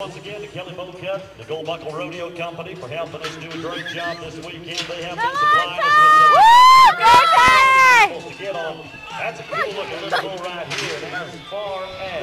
Once again to Kelly Bowcut, the Gold Buckle Rodeo Company for helping us do a great job this weekend. They have been supplying us with some Woo! Go Ty! to get on. That's a cool looking little bull right here. And as far as